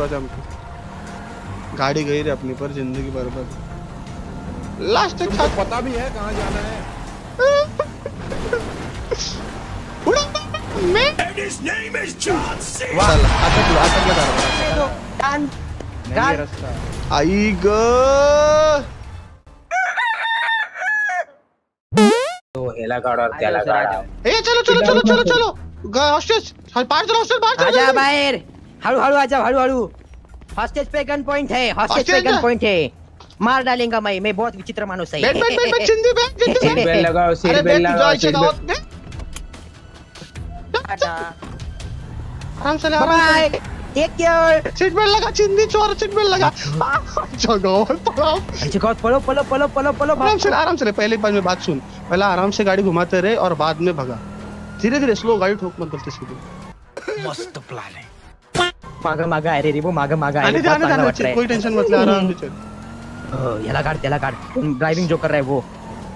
हमको। गाड़ी गई रे अपनी पर ज़िंदगी बर्बाद लास्ट तक तुमको पता भी है कहाँ जाना है? मैं वाह। तू लगा नहीं रास्ता। आई ग। तो हेला गाड और त्याला आ जाओ, आ गाड जाओ. ए चलो चलो चलो चलो चलो। हॉस्टेज बाहर चलो हॉस्टेज बाहर चलो। आजा बाहेर। हळू आजा हळू हळू हॉस्टेज पे गन पॉइंट है हॉस्टेज पे गन पॉइंट है। मार डालेगा मैं मैं बहुत विचित्र माणूस है। बैठ बैठ बैठ चिंदी बैठ चिंदी बैठ बेल्ट लगाओ बेल्ट बैठ लगाओ बेल्ट दे आराम से ले, bye take care seat belt लगा चिंदी चोर सीट बेल्ट लगा। पळा. अच्छे गॉड पलो पलो पलो पलो पलो आराम से आराम से पहले एक बार में बात सुन। पहला आराम से गाड़ी घुमाते रहे और बाद में भगा। धीरे धीरे स्लो गाड़ी ठोक मत बोलते सीधे माग माग आहे रे वो माग माग आहे आने रे, दे बहुत आने दे, चांगला आने वाटत दे आहे कोई टेंशन मत ले आराम से चल हो, याला काढ त्याला काढ. ड्रायव्हिंग जो कर रहा है वो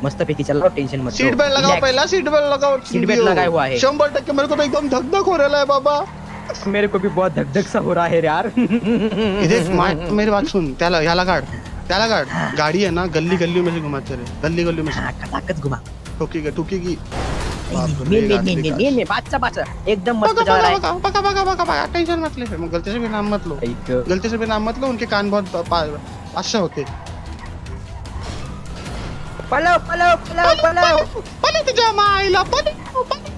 मस्त पैकी चल रहा टेंशन मत सीट बेल्ट लगाओ पहला सीट बेल्ट लगाओ. सीट बेल्ट लगाया हुआ है. शंभर टक्के मेरे को तो एकदम धक धक हो रहा है बाबा. मेरे को भी बहुत धक धक सा हो रहा है यार. इधे मा- मेरी बात सुन. त्याला याला काढ. त्याला काढ. गाड़ी है ना गली गली में से घुमाते रहे गली गली में से. हाँ, खचाखच घुमा. ठोकी ठुकीगी. बादशाह बादशाह. एकदम मस्त रहा है टेंशन मत ले गलती से भी नाम मत लो गलती से भी नाम मत लो उनके कान बहुत पा- होते. पलो पलो पलो पलो पले तुझ्या मायला पले पले.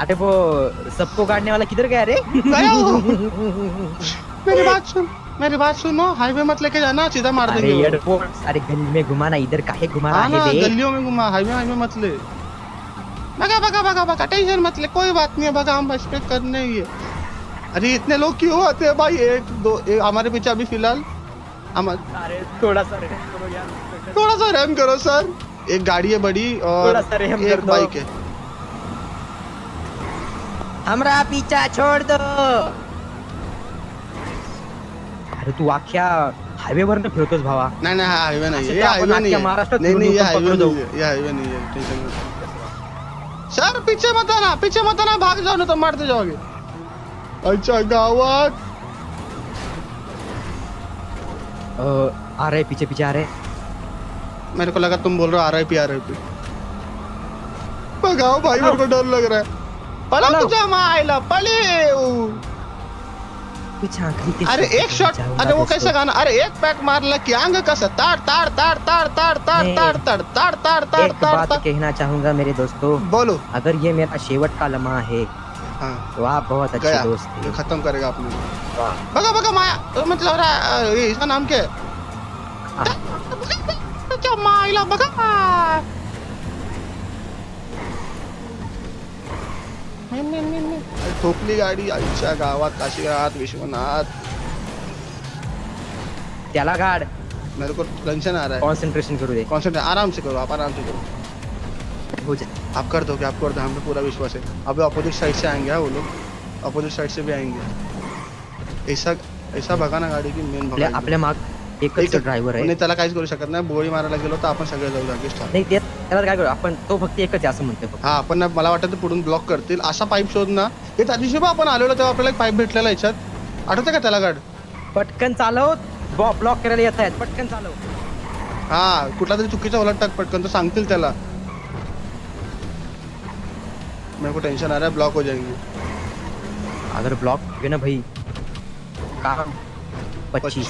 अरे वो सबको काटने वाला किधर गया रे? मेरी बात सुन मेरी बात सुनो हाईवे मत लेके जाना सीधा मार देंगे वो। एयरपोर्ट अरे गली में घुमाना इधर काहे घुमा रहा हाँ है बे गलियों में घुमा हाईवे हाईवे मत ले। भगा भगा भगा भगा टेंशन मत ले कोई बात नहीं है भगा हम बस पे करने ही है। अरे इतने लोग क्यों आते हैं भाई? एक दो एक हमारे पीछे अभी फ़िलहाल हम थोड़ा सा रहम करो यार। थोड़ा सा रहम करो सर। एक गाड़ी है बड़ी और एक बाइक है। हमरा पीछा छोड़ दो। अरे तू अख्ख्या हायवे वर फिरतोस भावा। नहीं नहीं हाईवे नहीं है अच्छा, ये हाईवे नहीं है महाराष्ट्रात नहीं नहीं ये हाईवे नहीं है ये हाईवे नहीं है टेंशन मत सर पीछे मत आना पीछे मत आना भाग जाओ ना तो मारते जाओगे। अच्छा गावात आ रहे पीछे पीछे आ रहे मेरे को लगा तुम बोल रहे हो आरआईपी आरआईपी भगाओ भाई मेरे को डर लग रहा है। पला। तुझ्या मायला पले पीछे आखरी ते अरे एक शॉट अरे वो. कैसा गाना? अरे एक पैक मारला की अंग कसं ताड ताड ताड ताड ताड ताड नहीं। ताड ताड ताड ताड ताड एक बात कहना चाहूँगा मेरे दोस्तों। बोलो। अगर ये मेरा शेवट का लम्हा है हाँ। तो आप बहुत अच्छे दोस्त हैं। खत्म करेगा आपने। भगा भगा माया। तो मतलब रहा इसका नाम क्या है? हाँ। तुझ्या ठोकली गाडी आईच्या गावात काशीनाथ विश्वनाथ। त्याला गाड. मेरे को टेंशन आ रहा है। कॉन्सेंट्रेशन करू दे. कॉन्सेंट्रेट आराम से करो आप आराम से करो। हो जा. आप कर दोगे आप कर दो हमें पूरा विश्वास है। अभी अपोजिट साइड से आएँगे हाँ वो लोग। अपोजिट साइड से भी आएँगे। ऐसा ऐसा बघा ना गाडी की मेन आपल्या माग एकच ड्रायव्हर आहे. नाही त्याला काहीच करू शकत नाही गोळी मारायला गेलो तर आपण सगळे जाऊ जागेच. नाही त्याला काय करू आपण तो फक्त एकच असं म्हणतोय हा आपण मला वाटतं पुढून ब्लॉक करतील. असा पाईप शोध ना. हे त्या दिवशी आपण आलेलो तेव्हा आपल्याला एक पाईप भेटलेला याच्यात. आठवतं का त्याला गाड? पटकन चालव. ब्लॉक करायला येत आहेत. पटकन चालव. हा कुठला तरी चुकीचा उलट टाक पटकन तर सांगतील त्याला. मेरे को टेंशन आ रहा है ब्लॉक हो जाएँगे. अगर ब्लॉक ना भाई काम पच्चीस.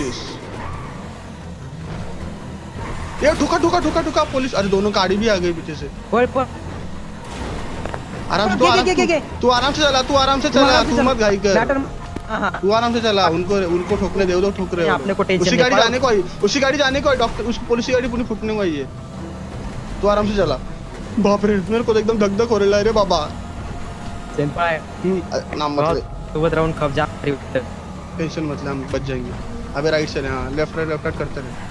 ये ठुका ठुका ठुका ठुका। पुलिस अरे दोनों गाड़ी भी आ गई पीछे से। आराम से तू आराम. तू आराम से चला तू आराम से चला तू मत घाई कर। हाँ हाँ। तू आराम से चला उनको उनको ठोकने दे दो ठोक रहे हो। उसी गाड़ी जाने को आई उसी गाड़ी जाने को आई डॉक्टर उस पुलिस की गाड़ी पूरी फुटने को आई है। तू आराम से चला। बाप रे मेरे को तो एकदम धक धक हो रहा है रे बाबा। अ, नाम मत सोबत राहून खप जा टेंशन मत ले हम बच जाएँगे। अबे राइट से हाँ लेफ़्ट राइट लेफ़्ट राइट करते रहे।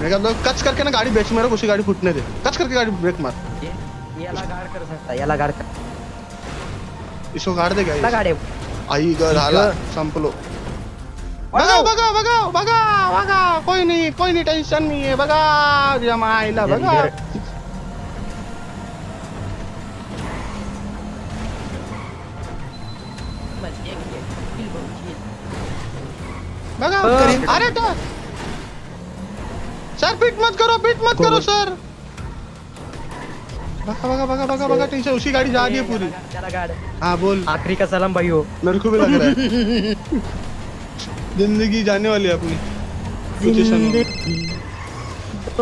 मैं कहता हूँ कच करके ना गाड़ी बेच मेरे को उसी गाड़ी फुटने दे। कच करके गाड़ी ब्रेक मार। याला गाड कर सकता कर। इसको गाड़ दे आई झाला संपलो। बघा बघा बघा बघा बघा कोई नहीं कोई नहीं टेंशन नहीं है बघा जमाईला इधर- बघा इधर. अरे तो सर पीट मत करो पीट मत करो सर भगा भगा भगा भगा भगा टेंशन उसी गाड़ी जा रही है पूरी। हाँ बोल। आखिरी का सलाम भाई हो मेरे को भी लग रहा है। ज़िंदगी जाने वाली है अपनी। पोजीशन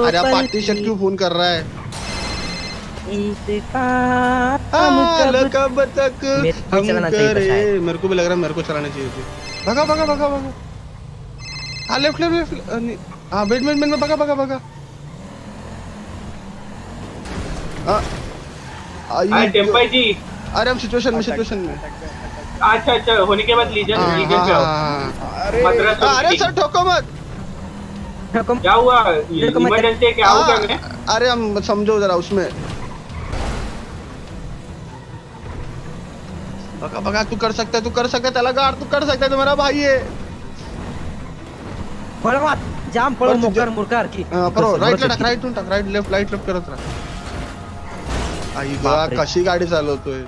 अरे आप पार्टीशन क्यों फ़ोन कर रहा है? हाल कब तक हम करे। मेरे को भी लग रहा है मेरे को चलाना चाहिए। थी भगा भगा भगा भगा। हाँ लेफ़्ट लेफ़्ट लेफ़्ट हाँ बेट बेट में भगा भगा भगा अरे टेम्पर जी। अरे हम सिचुएशन में। सिचुएशन में अच्छा अच्छा होने के बाद लीजन हाँ, लीजन हाँ, हाँ, सौ अरे सर ठोको मत। क्या हुआ? इमरजेंसी क्या क्या मैं अरे हम समझो जरा उसमें। भगा भगा तू कर सकता है तू कर सकता है चला गाड़ तू कर सकता है तू मेरा भाई है मत। जाम वरती मोकर मुरकार की। हा, बरोबर बरोबर राईटला की. टाक राईट टाक राईट लेफ़्ट राईट लेफ़्ट करत राहा। आई गा कशी गाडी चालवतोय?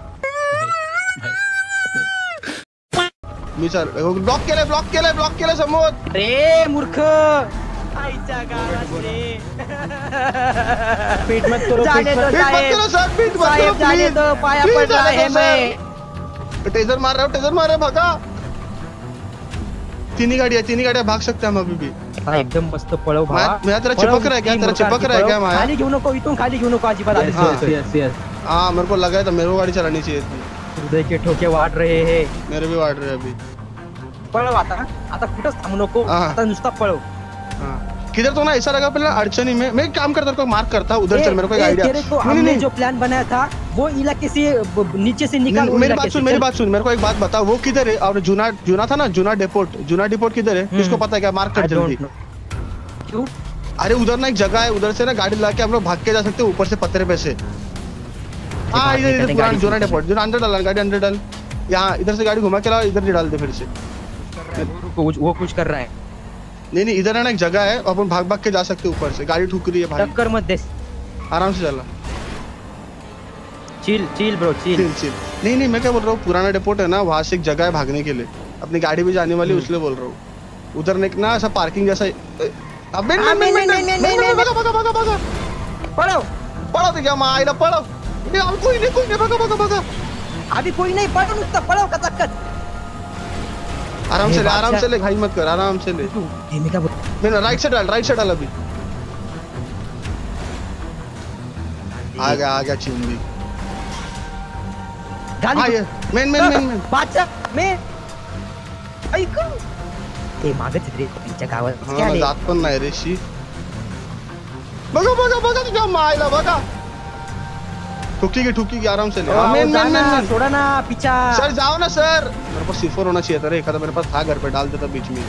मी चाल ब्लॉक केलंय ब्लॉक केलंय ब्लॉक केलंय समोर. अरे मूर्ख! आईच्या गावात रे. पीट मत करो मत करो सर पीट मत करो प्लीज़ दो पाया पड़ रहा है मैं. टेजर मार रहा हूँ टेजर मार रहा है भगा तीनही गाड़ी है तीनही गाड़ियाँ भाग सकते हैं हम अभी भी हा एकदम मस्त पळव. मैं- मैं तेरा चिपक रहा है क्या? तेरा चिपक रहा है क्या, माया? खाली घेऊ नको इथून खाली घेऊ नको अजिबात बता हाँ. यस यस हाँ मेरे को लगा था मेरे को गाड़ी चलानी चाहिए थी हृदय के ठोके वाढ रहे हैं मेरे भी वाढ़ रहे अभी पळव आता आता कुठंच थांबू नको हा. आता नुसता पळव हाँ किधर तो ना ऐसा लगा पहले अड़चनी में। मैं काम करता को मार्क करता उधर चल मेरे को एक आइडिया हमने जो प्लान बनाया था वो इलाके से नीचे से निकाल मेरी बात सुन मेरी बात सुन मेरे को एक बात बता वो किधर है? और जूना जूना था ना जूना डेपोर्ट जूना डेपोर्ट किधर है? किसको हम्म। पता है क्या? मार्क कर जल्दी। क्यों? अरे उधर ना एक जगह है उधर से ना गाड़ी ला के हम लोग भाग के जा सकते हैं ऊपर से पत्थर पे से। हाँ इधर इधर पुराना जूना से डेपोर्ट जूना अंदर डाल गाड़ी अंदर डाल। यहाँ इधर से गाड़ी घुमा के ला इधर ही डाल दे फिर से। वो कुछ- वो कुछ कर रहा है। नहीं नहीं इधर है ना एक जगह है अपन भाग भाग के जा सकते ऊपर से गाड़ी ठुक रही है भाई टक्कर मत दे आराम से चला chill chill bro chill chill chill नहीं नहीं मैं क्या बोल रहा हूँ पुराना डेपोट है ना वहाँ से एक जगह है भागने के लिए अपनी गाड़ी भी जाने वाली है, इसलिए बोल रहा हूँ उधर ना ना ऐसा पार्किंग जैसा अब हाँ, बेन बेन नहीं, नहीं, नहीं, नहीं, भगा भगा भगा भगा पळव पळव ते क्या मायला पळव नहीं अब कोई नहीं कोई नहीं भगा भगा भगा अभी कोई नाही पळव नुसतं पळव कचाकच आराम से ले आराम से ले घाई मत कर आराम से ले। हे मी काय बोल मैं राइट से डाल राइट से डाल अभी। आ गया आ गया चिंदी मेन मेन मेन मेन मे ऐक ते मागच रे तिच्या गावात हाँ काय रे? जात पण नाही रे शी बघा बघा बघा तुझ्या मायला बघा ठुकी की ठुकी की आराम से ले। हाँ, ना पिछा। सर जाओ ना सर। मेरे पास सिफर होना चाहिए था रे एखादा मेरे पास था घर पे डाल देता बीच में।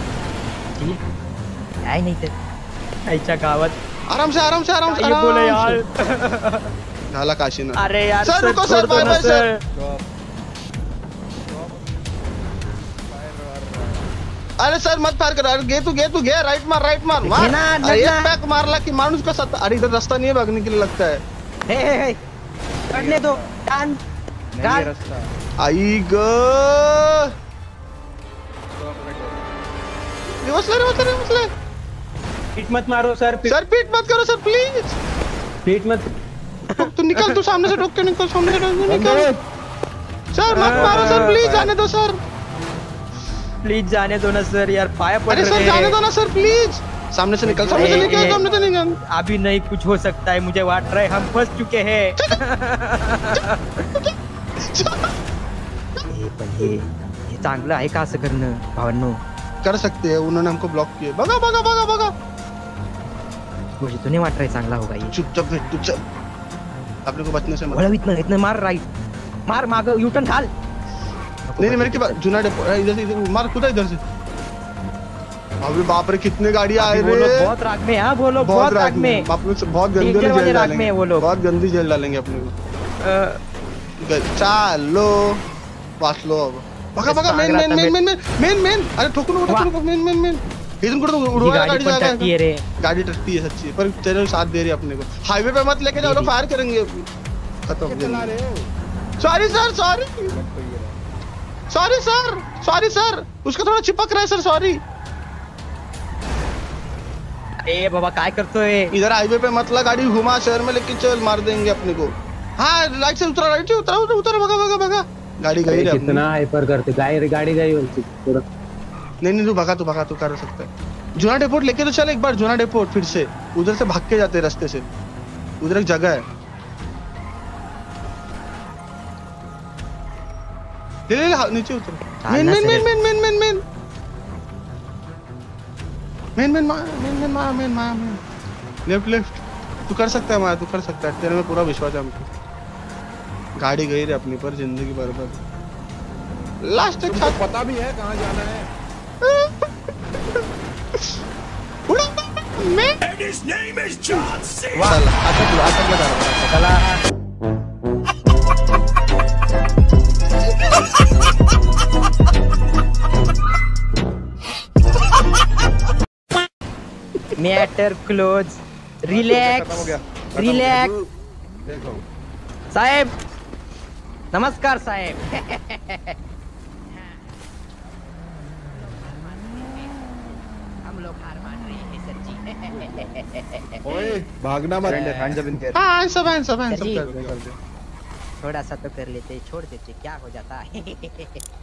काय नाही तर। आईच्या गावात आराम से आराम से आराम से बोले यार। झाला काशी ना। अरे यार सर, रुको, सर, बाय, बाय, सर. अरे सर मत फायर कर। अरे घे तू घे तू घे राइट मार राइट मार। मार घे ना, अरे एक ना. बैक मारला की माणूस कसा अरे इधर रास्ता नहीं है भागने के लिए लगता है। हे हे हे। करने दो। डान। डान आई ग। रिवर्सले रिवर्सले रिवर्सले पीट मत मारो सर पीट- सर पीट मत करो सर प्लीज़ पीट मत तू निकल तू सामने से ठोक के निकल सामने से ठोक के निकल। सर मत मारो सर प्लीज़ जाने दो सर। प्लीज़ जाने दो ना सर यार पाया पड़ रहे हैं। अरे सर जाने दो ना सर प्लीज़ सामने से निकल सामने से निकल सामने से निकल। अभी नहीं कुछ हो सकता है मुझे वाट रहा है हम फंस चुके हैं। हे पण हे चांगलं आहे का असं करणं भावांनो कर सकते हैं उन्होंने हमको ब्लॉक किए बगा बगा बगा बगा मुझे तो नहीं वाट रहा है चांगला होगा ये। चुपचाप बैठ चल अपने को बचने से मत इथनं इथनं मार राईट मार माग युटर्न घाल नहीं नहीं मेरे के पास जूना डेपो इधर से इधर मार खुदा इधर से। अबे बाप रे कितने गाड़ी आए अभी वो लोग बहुत राग में हाँ वो लोग बहुत राग में बाप रे बहुत गंदी जेल डालेंगे वो लोग। बहुत गंदी जेल डालेंगे अपने को। चालो। वाचलो अब। बघा तेच बघा मेन main main main main main अरे ठोकू नको ठोकू मेन मेन मेन। इधर कुठं ही उडवा गाड़ी जाएगा टट्टी है रे। गाड़ी टट्टी है सच्ची। पर चलो साथ दे रही है अपने को। हाईवे पे मत लेके जाओ लोग फायर करेंगे। खत्म। रहे हो। Sorry sir sorry sorry sir sorry sir उसका थोड़ा चिपक रहा है सर सॉरी ए बाबा काय करतोय? इधर हाईवे पे मतला गाड़ी घुमा शहर में लेके चल मार देंगे अपने को। हाँ राइट से उतरा राइट से उतरा उतरा उतरा भगा भगा भगा। गाड़ी गई रे कितना हाइपर करते गाड़ी गाड़ी गई पूरा। नहीं नहीं तू भगा तू भगा तू कर सकता है। जूना डेपोट लेके तो चल एक बार जूना डेपोट फिर से। उधर से भाग के जाते रास्ते से। उधर एक जगह है। ले ले हाँ, नीचे उतर। Main main main main main main. Main main मेन मा मेन मेन मा मेन मा मेन लेफ़्ट लेफ़्ट तू कर सकता है माया तू कर सकता है। तेरे में पूरा विश्वास है हमको। गाड़ी गई रे अपनी पर ज़िंदगी बर्बाद लास्ट एक साथ पता भी है कहाँ जाना है। उड़ा मैं साला आता तू आता बता रहा चला। मैटर क्लोज रिलैक्स रिलैक्स साहेब नमस्कार साहेब। हम लोग हार मान रहे हैं सर जी। ओए भागना मत। हाँ आंसर आंसर चलिए। कर दे कर दे थोड़ा सा तो कर लेते छोड़ देते क्या हो जाता? है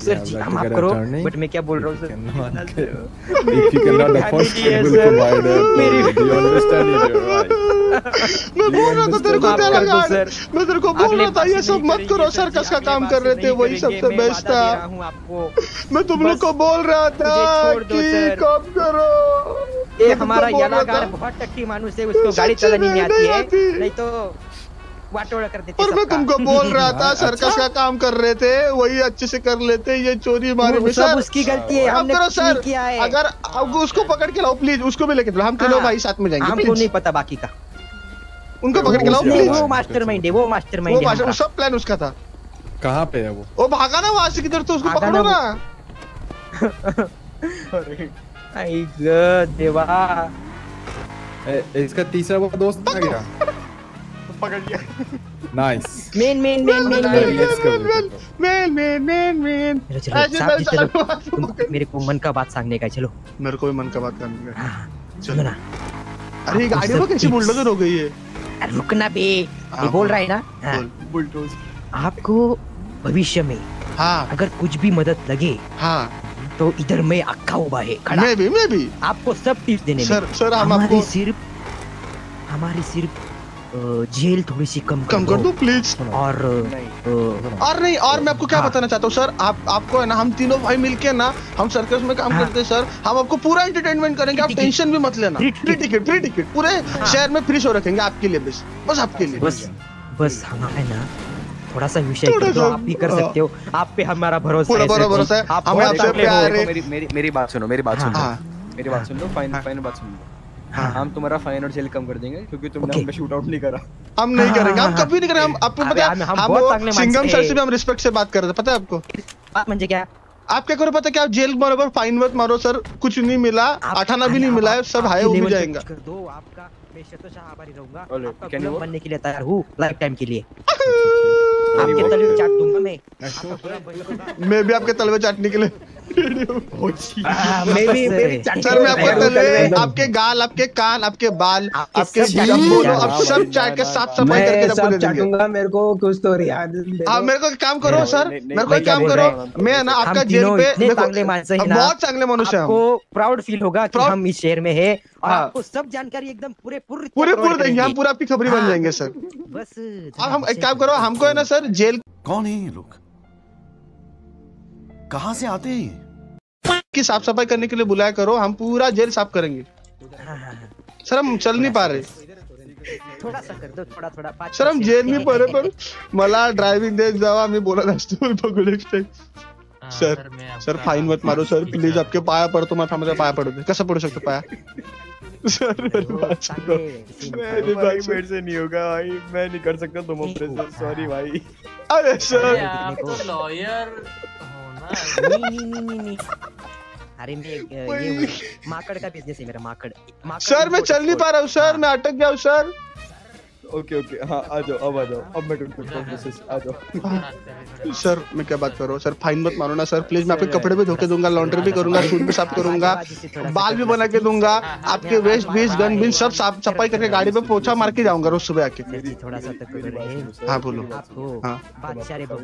सर सर सर जी हम आप करो बट मैं क्या बोल रहा हूँ sir? If you cannot afford stable provider, मेरी- do you understand it, right? मैं बोल रहा था तेरे को क्या लगा सर। मैं तेरे को बोल रहा था ये सब मत करो करेंगे, सर्कस जी, का काम कर रहे थे वही सबसे बेस्ट था हूँ। मैं तुम लोग को बोल रहा था कि सर। कब करो। ये हमारा यालागार बहुत टट्टी मानुस है उसको गाड़ी चलानी नहीं आती है। नहीं तो वाटोड़ा कर देते और मैं तुमको बोल रहा था सर्कस का काम कर रहे थे वही अच्छे से कर लेते ये चोरी मारे में सब सर। उसकी गलती है हमने करो कुछ नहीं सर किया है। अगर अब उसको पकड़ के लाओ प्लीज़ उसको भी लेके चलो हम तीनों हाँ, भाई साथ में जाएँगे हमको नहीं पता बाकी का। उनको पकड़ के लाओ प्लीज़ वो मास्टरमाइंड है वो मास्टरमाइंड वो है हमारा। सब प्लान उसका था। कहाँ पे है वो? वो भागा ना वहाँ से किधर तो उसको पकड़ो ना ना। आई गॉड देवा। इसका तीसरा वो दोस्त आ गया। पकड़ लिया। Nice man man man man man. Man man man man चलो चलो साहब चलो। तुम मेरे को मन का बात सांगने का चलो। मेरे को भी मन का बात करनी है। हाँ, सुनो ना। अरे गाड़ी में कैसी बुलडोजर हो गई है अरे रुकना बे। हाँ, ये बोल रहा है ना? हाँ, बोल बुलडोज आपको भविष्य में हाँ। अगर कुछ भी मदद लगे हाँ। तो इधर मैं अक्का हुआ है खड़ा। मैं भी मैं भी। आपको सब टिप्स देने सर सर हम हमारी आपको सिर्फ़ हमारी सिर्फ़ जेल थोड़ी सी कम कम कर दो। प्लीज़ और अ, और नहीं और मैं आपको क्या हाँ। बताना चाहता हूँ सर आप आपको है ना हम तीनों भाई मिलके ना हम सर्कस में काम हाँ। करते हैं सर हम आपको पूरा एंटरटेनमेंट करेंगे आप टेंशन भी मत लेना। फ्री टिकट फ्री टिकट पूरे शहर में फ्री शो रखेंगे आपके लिए बस बस आपके लिए। बस बस हमारा ना? थोड़ा सा विषय कर दो आप भी कर हाँ। सकते हो। आप पे हमारा भरोसा है पूरा भरोसा है। आप हम बहुत प्यार है। मेरी मेरी मेरी बात सुनो मेरी बात हाँ, सुनो। हाँ मेरी बात सुन लो फाइन हाँ। फाइन बात सुन। लो हाँ। हम तुम्हारा फाइन और जेल कम कर देंगे क्योंकि तुमने। हम शूट आउट नहीं करा। हम नहीं हाँ, करेंगे हाँ, हम हाँ, कभी नहीं करेंगे हम आपको पता है हम सिंगम सर से भी हम रिस्पेक्ट से बात कर रहे थे पता है आपको? बात म्हणजे क्या? आप क्या करो पता है क्या? आप जेल बराबर फाइन मत मारो सर कुछ नहीं मिला अठाना भी नहीं मिला है सब हाई हो जाएगा। दो आपका मैं शतशः आभारी रहूँगा। बनने के लिए तैयार हूँ लाइफ टाइम के लिए। आपके good. तले चाट दूँगा मैं। मैं भी आपके तलवे चाटने के लिए हाँ, सर मैं आपके हूँ, तलवे। आपके गाल आपके कान आपके बाल आपके बोलो आप सब चाट के साफ़ सफ़ाई करके सब चाटूँगा मेरे को कुछ तो रियायत दे। हाँ मेरे को काम करो सर मेरे को मैं काम करो मैं ना आपका जेल पे हैं बहुत चांगले मनुष्य हैं हम। आपको प्राउड फील होगा कि हम इस शहर में है और हाँ। आपको सब जानकारी एकदम पूरे पूरे पूरे पूरे देंगे हम पूरा आपकी खबरी बन हाँ। जाएँगे सर। बस अब हम एक काम करो हमको है ना सर जेल कौन है ये लोग? कहाँ से आते हैं ये? की साफ़ सफ़ाई करने के लिए बुलाया करो हम पूरा जेल साफ़ करेंगे। हाँ, हाँ, हाँ। सर हम चल नहीं पा रहे। थोड़ा सा कर दो थोड़ा थोड़ा पाच सर हम. जेल नाही पडे पण मला ड्रायव्हिंग देत जावा मी बोलत असतो टाइम सर सर फाईन मत मारो सर प्लीज़ आपके पाया पडतो मग माझ्या पाया पडू दे। कसं पडू शकतो पाया? सर मेरी बात सुनो मेरी से नहीं होगा भाई मैं नहीं कर सकता तुम ऑपरेशन, सॉरी भाई। अरे सर। लॉयर अरे ये माकड़ का बिज़नेस है मेरा माकड़ माकड़ सर मैं चल नहीं पा रहा हूँ सर हाँ। मैं अटक गया हूँ सर ओके ओके हाँ आ जाओ अब आ जाओ अब मैं करता हूँ प्रोसेस आ जाओ सर मैं क्या बात कर रहा हूँ सर फाइन मत मारो ना सर प्लीज़ मैं आपके कपड़े भी धोके दूँगा लॉन्ड्री भी करूँगा सूट भी साफ़ करूँगा बाल भी बना के दूँगा आपके वेस्ट बीस गन बिन सब हाँ, साफ़ सफ़ाई करके गाड़ी पे पोछा मार के जाऊँगा रोज सुबह आके थोड़ा सा। हाँ, बोलो। हो हाँ। हो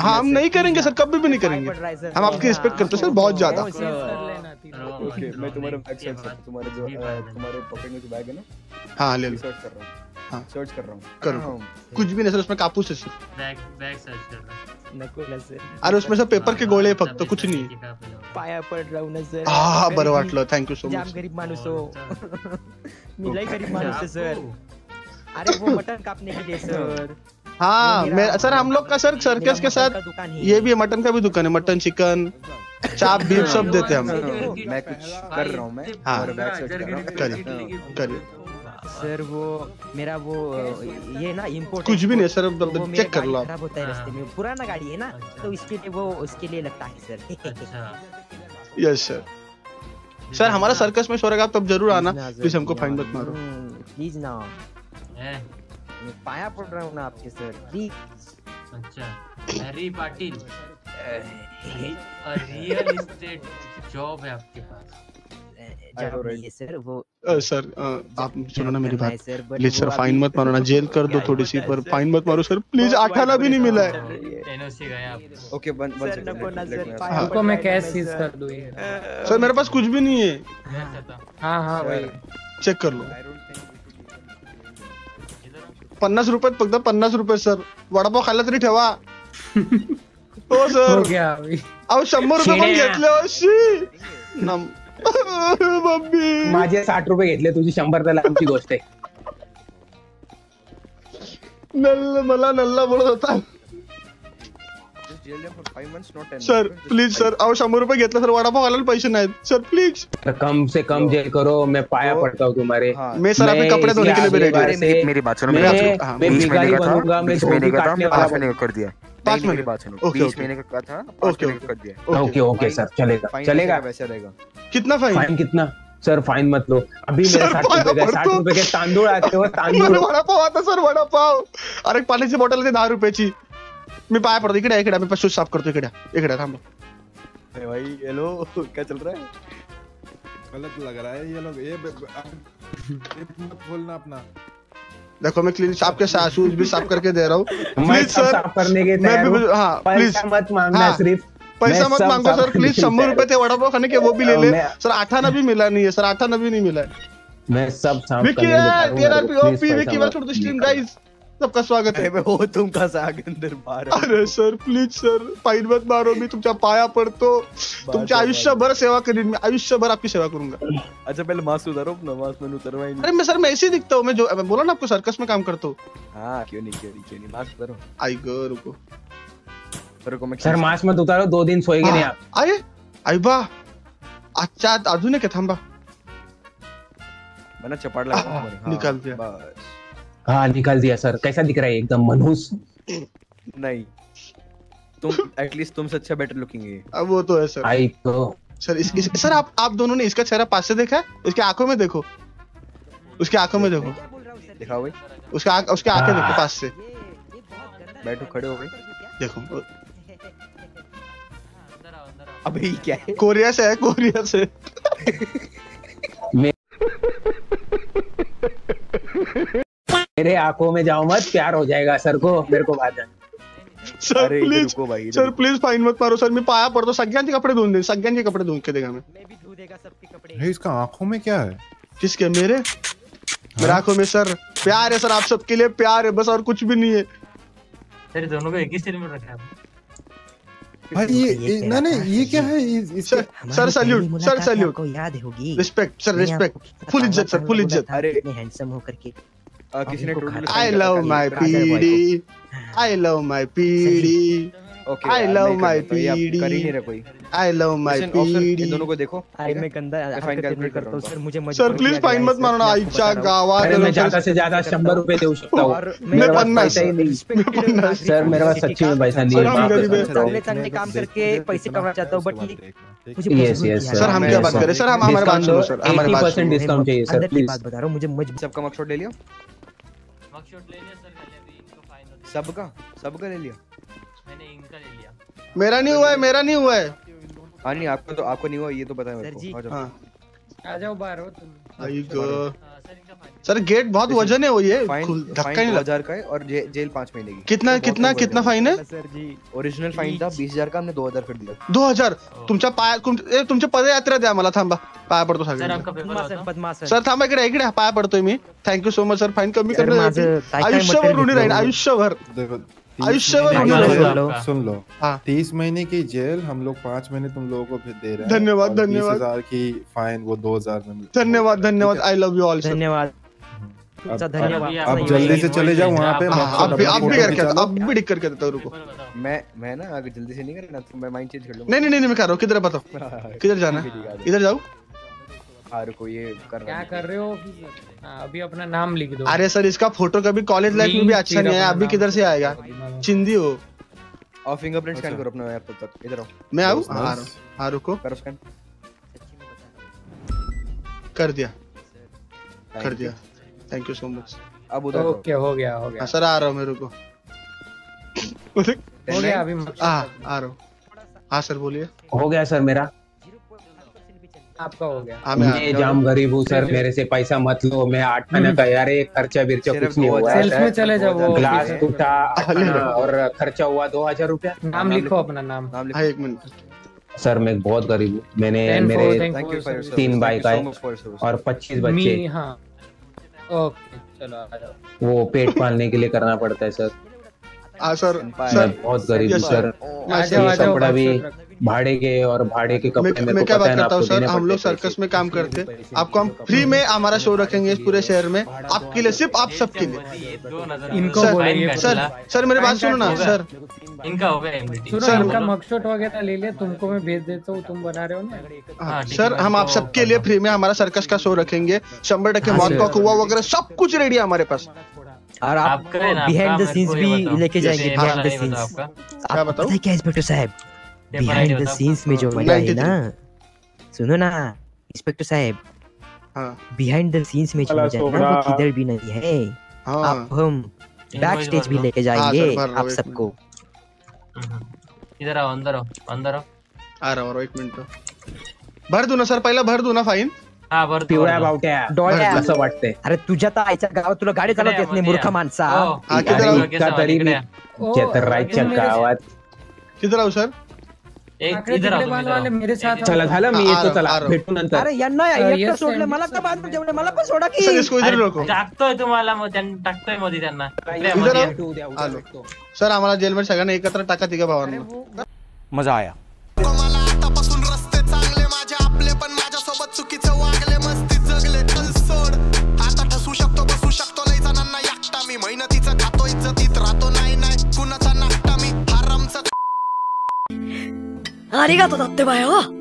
हाँ हम नहीं करेंगे सर कभी भी नहीं करेंगे हम आपकी रिस्पेक्ट करते हैं सर बहुत ज़्यादा ओके मैं तुम्हारे तुम्हारे जो पॉकेट में जो बैग है ना? हाँ ले लो। सर्च कर रहा हाँ। हूँ। सर्च कर रहा हूँ। करो। हाँ, कुछ भी नहीं सर उसमें कापूस है सिर्फ़ बैग बैग सर्च कर रहा नको ना अरे उसमें सब पेपर के गोळे आहे फक्त कुछ नाही। पाया पड राहू ना सर हा बरं गरीब- वाटलं थँक्यू सो जाम मच गरीब माणूस हो। मी लई गरीब माणूस आहे सर अरे वो मटन कापने के लिए सर हाँ। मैं सर हम लोग का सर सर्कस के साथ दुकान ये भी है मटन का भी दुकान है मटन चिकन। चाप बीफ सब देते हैं हम हाँ, मैं कुछ कर रहा हूँ मैं हाँ। हूँ। करिए करिए सर वो मेरा वो ये ना इम्पोर्ट कुछ भी नहीं सर अब- तो मेरा चेक कर लो खराब होता है रास्ते में। पुराना गाड़ी है ना तो इसके लिए वो उसके लिए लगता है सर। यस सर सर हमारा सर्कस में शो रहेगा आप तब ज़रूर आना। प्लीज़ हमको फाइन मत मारो। प्लीज़ ना। मैं पाया पड़ रहा हूँ ना आपके सर। प्लीज़ अच्छा Harry Patil real estate job है आपके पास। नहीं सर वो सर आप सुनो ना मेरी बात। प्लीज़ सर फाइन मत मारो ना जेल कर दो थोड़ी सी पर। फाइन मत मारो सर प्लीज़ आठाना भी नहीं मिला है। एनओसी गया आपको ओके सर हाँ। पड़ मैं कैश सीज कर दूँ ये सर मेरे पास कुछ भी नहीं है। हाँ हाँ वही। चेक कर लो। पन्नास रुपयात फक्त पन्नास रुपये सर वडापाव खायला तरी ठेवा। हो हो सर. गया अहो शंभर रुपये पण घेतले? मम्मी. माझे साठ रुपये घेतले तुझी शंभर तर लांबची गोष्ट आहे. नल्ला मला नल्ला बोलत होता. सर प्लीज़ सर अहो शंभर रुपये घेतलं सर वडापाव घालायला पैसे नाहीत. सर प्लीज़ कम से कम जेल करो मैं पाया पड़ता हूँ तुम्हारे. हाँ, मैं सर आपके कपड़े धोने के लिए भी रेडी हूँ. मेरी बात सुनो मैं। हाँ, मैं बीस महीने भिखारी का था बनूँगा मैं बीस महीने का था काटने मैं वाला पाँच महीने का कर दिया। पाँच नहीं, मेरी बात सुनो ओके, बीस ओके। महीने का था पाँच ओके, महीने का कर दिया। ओके ओके सर चलेगा चलेगा। वैसा रहेगा। कितना फाइन फाइन कितना? सर फाइन मत लो। अभी मेरे साठ रुपए का साठ रुपए के तांदूळ आते हो तांदूळ। वडापाव आता सर वडापाव। अरे पाण्याची बॉटल दहा रुपयाची। मी पाया पडतो इकडे इकडे मी शूज़ साफ़ करतो इकडे इकडे थांब। अरे भाई हेलो क्या चल रहा है? गलत लग रहा है ये लोग ये मत खोलना अपना। देखो मैं क्लीन आपके साथ शूज़ भी साफ़ करके दे रहा हूँ। प्लीज़ सर साफ़ करने के मैं भी हूँ। प्लीज़ मत मांगना हाँ, सिर्फ़। पैसा मत मांगो सर प्लीज़ शंभर रुपए थे वडापाव खाने के वो भी ले ले। सर आठाना भी मिला नहीं है सर आठाना भी नहीं मिला है। मैं सब साफ़ करने के तैयार हूँ, टीआरपी मेरे को ओपी विकी पैसा वेलकम टू स्ट्रीम गाइस सबका स्वागत अरे है। मैं हो तुम कहाँ से आगे अंदर बाहर? अरे सर प्लीज़ सर फाईन मत मारो मी तुमच्या पाया पडतो तुमच्या. आयुष्यभर सेवा करीन मी आयुष्यभर आपकी सेवा करूँगा। अच्छा पहले मास्क उतारो अपना मास्क मैंने उतरवाई अरे मैं सर मैं ऐसे ही दिखता हूँ मैं जो मैं बोला ना आपको सर्कस में काम करता हूँ। हाँ क्यों नहीं क्यों नहीं क्यों नहीं मास्क उतारो। आई ग रुको। रुको मैं सर मास्क मत उतारो दो दिन सोएँगे नहीं आप हा, आहे आई बा आत अजून एक आहे थांबा। मैंने चपाट लगा हाँ, निकाल दिया। बस। हाँ निकाल दिया सर। कैसा दिख रहा है एकदम मनहूस? नहीं। तुम एटलीस्ट तुमसे अच्छा बेटर लुकिंग है अब वो तो है सर। आई तो। सर इस, इस, सर आप आप दोनों ने इसका चेहरा पास से देखा है? इसके आँखों में देखो। उसकी आँखों में देखो। हूँ दिखाओ भाई। उसका आंख- उसके आँखें देखो पास से। ये ये बहुत गंदा बैठो खड़े हो गए देखो। अबे ये क्या है? कोरिया से है कोरिया से। मेरे आँखों में जाओ मत प्यार हो जाएगा सर को मेरे को बात है सर प्लीज़ भाई सर। प्लीज़ फाईन मत मारो सर मी पाया पडतो सगळ्यांचे कपडे धुवून दे सगळ्यांचे कपडे धुवून के देगा मैं। मैं भी धो देगा सबके कपड़े। है इसका आँखों में क्या है? किसके मेरे? मेरे आँखों में सर। प्यार है सर आप सबके लिए प्यार है बस और कुछ भी नहीं है। तेरे दोनों को एक ही सिर में रखा है। भाई ये ना नहीं था। ये क्या है? Sir sir salute sir salute आपको याद होगी। रिस्पेक्ट सर रिस्पेक्ट फुल इज़्ज़त सर फुल इज़्ज़त। अरे। हैंडसम होकर के। किसी ने I love my Brother PD I love my PD okay I यार, love नहीं my करना, ये आप PD. कर ही नहीं रहा कोई। I love my Listen, officer, इन पीडी दोनों को देखो। आई मैं गंदा मैं नहीं कर करता हूँ। सर मुझे सर प्लीज़ फाइन मत मारो ना सर, मैं मैं ज़्यादा से ज़्यादा शंबर रुपए दे सकता हूँ respected नागरिक सर मेरे पास सच्ची में पैसा नहीं है हम गरीब काम करके पैसे कमाना चाहता हूँ बट ये मुझे Yes, मजबूर yes, किया sir. सर हम क्या बात सर, करें? सर हम हमारे बात सुनो सर हमारे बात परसेंट सुनो डिस्काउंट चाहिए सर प्लीज़ बात बता रहा हूँ। मुझे सबका मकसद ले लिया मकशॉट ले लिया सर मैंने अभी इनको फाइन होती सबका? सबका ले लिया? मैंने इनका ले लिया। मेरा नहीं हुआ है मेरा नहीं हुआ है। हाँ नहीं आपको तो आपको नहीं हुआ ये तो बताया मेरे सर जी। को आ जाओ। हाँ। आ जाओ बाहर हो तुम। आई गो सर गेट बहुत वज़न है वो ये धक्का नहीं हज़ार का है और जे, जेल पाँच महीने की कितना बहुत कितना कितना है। फाइन है? सर जी ओरिजिनल फाइन था बीस हज़ार का हमने दो हज़ार कर दिया दो हज़ार? तुमच्या पाय तुमच्या पदयात्रा द्या मला थांबा। पाया पडतो सर सगळ्यांना सर थांबा इकडे इकडे पाया पडतोय मी. Thank you so much sir fine कमी काय आयुष्यभर ऋणी राहील? आयुष्यभर. आपका। सुन लो हाँ। तीस महीने की जेल हम लोग पाँच महीने तुम लोगों को फिर दे रहे हैं। धन्यवाद, धन्यवाद। हज़ार की फाइन वो दो हज़ार में धन्यवाद धन्यवाद। आई लव यू ऑल धन्यवाद। अब- अब आप- जल्दी से चले जाओ वहाँ पे अब भी अब भी करके अब भी डिक करके देता हूँ रुको। मैं मैं ना अगर जल्दी से नहीं करना तो मैं माइंड चेंज कर लूँगा। नहीं नहीं नहीं मैं कर रहा हूँ किधर बताओ? किधर जाना इधर जाऊँ? हाँ रुको ये कर क्या कर रहे हो? हाँ, अभी अपना नाम लिख दो। अरे सर इसका फ़ोटो कभी कॉलेज लाइफ में भी अच्छा नहीं आया अभी किधर से आएगा? चिंदी हो। और फिंगरप्रिंट स्कैन करो अपना ऐप तक इधर आओ। मैं आऊँ? हाँ आ हूँ हाँ रुको। करो स्कैन कर दिया। कर दिया। थैंक यू सो मच अब उधर ओके हो गया हो गया। हाँ सर आ रहा हूँ मेरे को हो गया अभी हाँ आ रहा हूँ। हाँ सर बोलिए। हो गया सर मेरा। आपका हो गया। मैं आ मैं जाम गरीब हूँ सर मेरे से पैसा मत लो मैं आठ महीने का यार ये खर्चा बिर्चा कुछ नहीं हुआ। सेल्फ में चले जाओ ग्लास टूटा और खर्चा हुआ दो हज़ार रूपया। नाम लिखो अपना नाम। नाम हाँ लिखो एक मिनट। सर मैं बहुत गरीब हूँ। मैंने मेरे तीन बाइक आए और पच्चीस बच्चे। हाँ। ओके चलो आ जाओ। वो पेट पालने के लिए करना पड़ता है सर। हाँ सर सर बहुत गरीब हूँ सर। मैं आ सर- जाओ आ ये जाओ कपड़ा भी भाड़े के और भाड़े के मैं कपड़े मेरे मैं क्या बात करता हूँ सर? हम लोग सर्कस में काम करते हैं। आपको हम फ्री में हमारा शो रखेंगे इस पूरे शहर में। आपके लिए सिर्फ़ आप सबके लिए। इनको सर सर सर मेरी बात सुनो ना सर। इनका हो गया सर, इनका मकशॉट वगैरह ले लिया तुमको मैं भेज देता हूँ तुम बना रहे हो ना। हाँ, हाँ, सर हम आप तो सबके लिए फ्री में हमारा सर्कस का शो रखेंगे। शंबर टक्के हाँ, मौत सर। वगैरह सब कुछ रेडी है हमारे पास। और आप है बिहाइंड द सीन्स भी लेके जाएँगे बिहाइंड द सीन्स? पता है क्या इंस्पेक्टर साहब? बिहाइंड द सीन्स में जो। मज़ा है ना सुनो ना इंस्पेक्टर साहब हाँ। बिहाइंड द सीन्स में जो मज़ा है ना वो किधर भी नहीं है। हाँ। आप हम बैक स्टेज भी लेके हाँ, जाएँगे रहा आप सबको। इधर आओ अंदर आओ अंदर आओ। आ रहा हूँ एक मिनिट। भर दू ना सर पहिला भर दू ना फाईन हा भर पिवळ्या बावट्या डोळ्या. असं वाटतंय अरे तुझ्या तर आईच्या गावात तुला गाडी चालवता येत नाही मूर्ख माणसा हो. हा, किती राहू? तरी गावात किधर आऊ सर? एक आकडे इधर आओ तिकडे तुम बाँध इधर वाले मेरे साथ चला झालं मी येतो चला भेटू नंतर। अरे यांना एकटं सोडलं मला का बांधून जेवढे मला पण सोडा सर इसको इधर अरे, टाकतोय तुम्हाला मग त्यांना टाकतोय मध्ये त्यांना. इकडे इधर मध्ये आओ. या. भेटू उद्या, उद्या आलो. भेटतो. सर आम्हाला जेलमध्ये सगळ्यांना एकत्र टाका तिघा भावांना. मज़ा आया. ありがとうだってばよ。